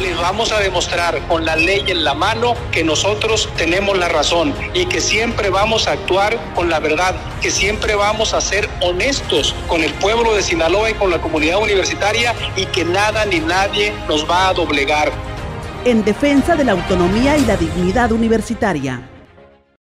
les vamos a demostrar con la ley en la mano que nosotros tenemos la razón y que siempre vamos a actuar con la verdad, que siempre vamos a ser honestos con el pueblo de Sinaloa y con la comunidad universitaria y que nada ni nadie nos va a doblegar. En defensa de la autonomía y la dignidad universitaria.